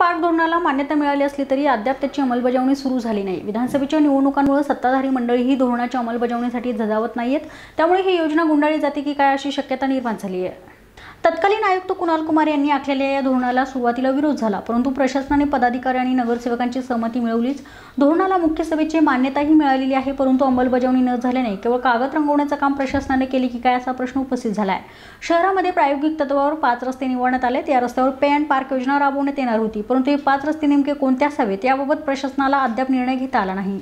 Park धोरणाला मान्यता मिळाली असली तरी अद्याप त्याची अंमलबजावणी सुरू झाली नाही. विधानसभेच्या निवडणुकांमुळे सत्ताधारी मंडळी ही धोरणाच्या अंमलबजावणीसाठी झजावत नाहीयेत. त्यामुळे ही योजना गुंडाळी जाते की काय अशी शक्यता निर्माण झाली आहे? तत्कालीन आयुक्त कुणाल कुमार यांनी आखलेल्या या धोरणाला सुरुवातीला विरोध झाला परंतु प्रशासनाने पदाधिकारी आणि नगरसेवकांची सहमती मिळवलीच. धोरणाला मुख्य सभेची मान्यताही मिळालेली आहे परंतु अंमलबजावणी न झाल्याने केवळ कागद रंगवण्याचं काम प्रशासनाने केले की काय असा प्रश्न उपस्थित झाला आहे शहरामध्ये प्रायोगिक तत्वावर पाच रस्ते निवडण्यात आले या रस्त्यावर पे अँड पार्क योजना राबवण्यात येणार होती परंतु हे पाच रस्ते नेमके कोणते असावेत याबाबत प्रशासनाला अद्याप निर्णय घेता आला नाही.